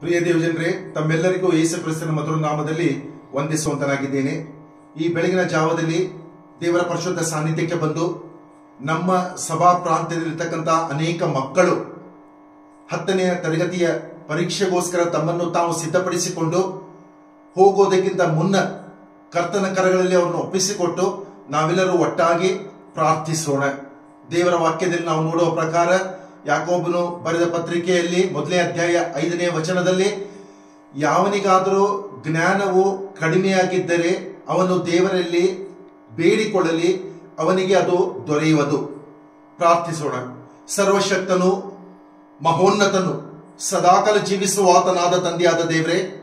ಪ್ರಿಯ ದೇವಜನರೇ, ತಮ್ಮೆಲ್ಲರಿಗೂ ಯೇಸು ಕ್ರಿಸ್ತನ ಮಧುರ ನಾಮದಲ್ಲಿ ವಂದಿಸುವಂತನಾಗಿದ್ದೇನೆ. ಈ ಬೆಳಗಿನ ಜಾವದಲ್ಲಿ ದೇವರ ಪರಿಶುದ್ಧ ಸಾನ್ನಿಧ್ಯಕ್ಕೆ ಬಂದು ನಮ್ಮ ಸಭಾ ಪ್ರಾಂತ್ಯದಲ್ಲಿರ್ತಕ್ಕಂಥ ಅನೇಕ ಮಕ್ಕಳು ಹತ್ತನೆಯ ತರಗತಿಯ ಪರೀಕ್ಷೆಗೋಸ್ಕರ ತಮ್ಮನ್ನು ತಾವು ಸಿದ್ಧಪಡಿಸಿಕೊಂಡು ಹೋಗೋದಕ್ಕಿಂತ ಮುನ್ನ ಕರ್ತನ ಕರಗಳಲ್ಲಿ ಅವರನ್ನು ಒಪ್ಪಿಸಿಕೊಟ್ಟು ನಾವೆಲ್ಲರೂ ಒಟ್ಟಾಗಿ ಪ್ರಾರ್ಥಿಸೋಣ. ದೇವರ ವಾಕ್ಯದಲ್ಲಿ ನಾವು ನೋಡುವ ಪ್ರಕಾರ ಯಾಕೋಬನು ಬರೆದ ಪತ್ರಿಕೆಯಲ್ಲಿ ಮೊದಲನೇ ಅಧ್ಯಾಯ ಐದನೇ ವಚನದಲ್ಲಿ, ಯಾವನಿಗಾದರೂ ಜ್ಞಾನವು ಕಡಿಮೆಯಾಗಿದ್ದರೆ ಅವನು ದೇವರಲ್ಲಿ ಬೇಡಿಕೊಳ್ಳಲಿ, ಅವನಿಗೆ ಅದು ದೊರೆಯುವುದು. ಪ್ರಾರ್ಥಿಸೋಣ. ಸರ್ವಶಕ್ತನು, ಮಹೋನ್ನತನು, ಸದಾಕಾಲ ಜೀವಿಸುವ ಆತನಾದ ತಂದೆಯಾದ ದೇವರೇ,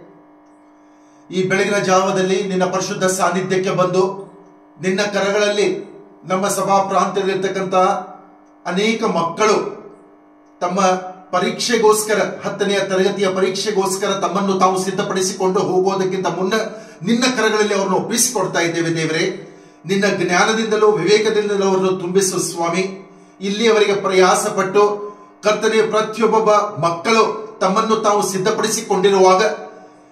ಈ ಬೆಳಗಿನ ಜಾವದಲ್ಲಿ ನಿನ್ನ ಪರಿಶುದ್ಧ ಸಾನ್ನಿಧ್ಯಕ್ಕೆ ಬಂದು, ನಿನ್ನ ಕರಗಳಲ್ಲಿ ನಮ್ಮ ಸಭಾ ಪ್ರಾಂತ್ಯದಲ್ಲಿರ್ತಕ್ಕಂಥ ಅನೇಕ ಮಕ್ಕಳು ತಮ್ಮ ಪರೀಕ್ಷೆಗೋಸ್ಕರ, ಹತ್ತನೆಯ ತರಗತಿಯ ಪರೀಕ್ಷೆಗೋಸ್ಕರ ತಮ್ಮನ್ನು ತಾವು ಸಿದ್ಧಪಡಿಸಿಕೊಂಡು ಹೋಗೋದಕ್ಕಿಂತ ಮುನ್ನ ನಿನ್ನ ಕರಗಳಲ್ಲಿ ಅವರನ್ನು ಒಪ್ಪಿಸಿಕೊಡ್ತಾ ಇದ್ದೇವೆ ದೇವರೇ. ನಿನ್ನ ಜ್ಞಾನದಿಂದಲೂ, ವಿವೇಕದಿಂದಲೂ ಅವರನ್ನು ತುಂಬಿಸುವ ಸ್ವಾಮಿ. ಇಲ್ಲಿಯವರೆಗೆ ಪ್ರಯಾಸ ಪಟ್ಟು ಕರ್ತನೆಯ ಪ್ರತಿಯೊಬ್ಬೊಬ್ಬ ಮಕ್ಕಳು ತಮ್ಮನ್ನು ತಾವು ಸಿದ್ಧಪಡಿಸಿಕೊಂಡಿರುವಾಗ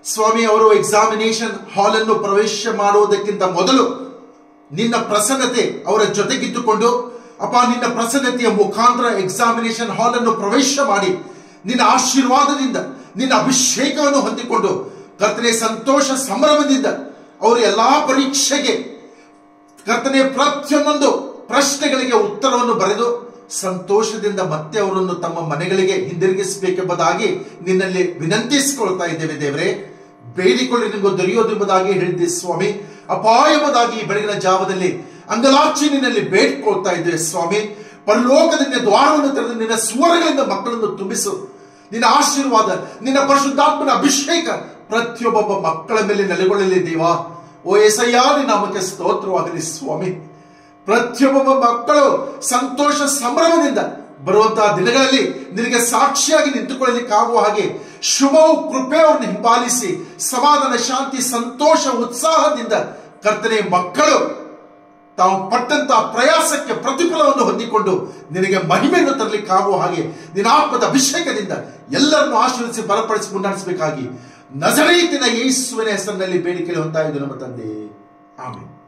ಸ್ವಾಮಿ ಅವರು ಎಕ್ಸಾಮಿನೇಷನ್ ಹಾಲ್ ಅನ್ನು ಪ್ರವೇಶ ಮಾಡುವುದಕ್ಕಿಂತ ಮೊದಲು ನಿನ್ನ ಪ್ರಸನ್ನತೆ ಅವರ ಜೊತೆಗಿದ್ದುಕೊಂಡು ಅಪ್ಪ, ನಿನ್ನ ಪ್ರಸನ್ನತೆಯ ಮುಖಾಂತರ ಎಕ್ಸಾಮಿನೇಷನ್ ಹಾಲ್ ಅನ್ನು ಪ್ರವೇಶ ಮಾಡಿ, ನಿನ್ನ ಆಶೀರ್ವಾದದಿಂದ, ನಿನ್ನ ಅಭಿಷೇಕವನ್ನು ಹೊಂದಿಕೊಂಡು, ಕರ್ತನೆ ಸಂತೋಷ ಸಂಭ್ರಮದಿಂದ ಅವರು ಎಲ್ಲಾ ಪರೀಕ್ಷೆಗೆ, ಕರ್ತನೆ ಪ್ರತಿಯೊಂದೊಂದು ಪ್ರಶ್ನೆಗಳಿಗೆ ಉತ್ತರವನ್ನು ಬರೆದು, ಸಂತೋಷದಿಂದ ಮತ್ತೆ ಅವರನ್ನು ತಮ್ಮ ಮನೆಗಳಿಗೆ ಹಿಂದಿರುಗಿಸಬೇಕೆಂಬುದಾಗಿ ನಿನ್ನಲ್ಲಿ ವಿನಂತಿಸಿಕೊಳ್ತಾ ಇದ್ದೇವೆ ದೇವರೇ. ಬೇಡಿಕೊಳ್ಳಿ ನಿಮಗೂ ದೊರೆಯೋದೆಂಬುದಾಗಿ ಹೇಳಿದ್ದೆ ಸ್ವಾಮಿ. ಅಪಾಯ ಬೆಳಗಿನ ಜಾವದಲ್ಲಿ ಅಂಗಲಾಚಿ ನಿನ್ನಲ್ಲಿ ಬೇಡ್ಕೊಳ್ತಾ ಇದ್ದೇವೆ, ಸ್ವಾಮಿ. ಪರಲೋಕದಿಂದ ದ್ವಾರವನ್ನು ತೆರೆದು ನಿನ್ನ ಸ್ವರಗಳಿಂದ ಮಕ್ಕಳನ್ನು ತುಂಬಿಸು. ನಿನ್ನ ಆಶೀರ್ವಾದ, ನಿನ್ನ ಪರಿಶುದ್ಧಾತ್ಮನ ಅಭಿಷೇಕ ಪ್ರತಿಯೊಬ್ಬೊಬ್ಬ ಮಕ್ಕಳ ಮೇಲೆ ನೆಲೆಗೊಳ್ಳಲಿ ದೇವಾ. ಓ ಎಸಯ್ಯ ನಿನ್ನ ನಾಮಕ್ಕೆ ಸ್ತೋತ್ರವಾಗಲಿ, ಸ್ವಾಮಿ. ಪ್ರತಿಯೊಬ್ಬೊಬ್ಬ ಮಕ್ಕಳು ಸಂತೋಷ ಸಂಭ್ರಮದಿಂದ ಬರುವಂತಹ ದಿನಗಳಲ್ಲಿ ನಿನಗೆ ಸಾಕ್ಷಿಯಾಗಿ ನಿಂತುಕೊಳ್ಳಲಿಕ್ಕಾಗುವ ಹಾಗೆ ಶುಭವು ಕೃಪೆ ಅವ್ರನ್ನ ಹಿಂಬಾಲಿಸಿ ಸಮಾಧಾನ, ಶಾಂತಿ, ಸಂತೋಷ, ಉತ್ಸಾಹದಿಂದ ಕರ್ತನೆ ಮಕ್ಕಳು ತಾವು ಪಟ್ಟಂತ ಪ್ರಯಾಸಕ್ಕೆ ಪ್ರತಿಫಲವನ್ನು ಹೊಂದಿಕೊಂಡು ನಿನಗೆ ಮಹಿಮೆಯನ್ನು ತರಲಿಕ್ಕಾಗುವ ಹಾಗೆ ನಿನ್ನ ಆತ್ಮದ ಅಭಿಷೇಕದಿಂದ ಎಲ್ಲರನ್ನು ಆಶೀರ್ವಿಸಿ ಬಲಪಡಿಸಿ ಮುನ್ನಡೆಸಬೇಕಾಗಿ ನಜರೀತಿನ ಯೇಸುವಿನ ಹೆಸರಿನಲ್ಲಿ ಬೇಡಿಕೆ ಹೊಂತಾ ನಮ್ಮ ತಂದೆ. ಆಮೇಲೆ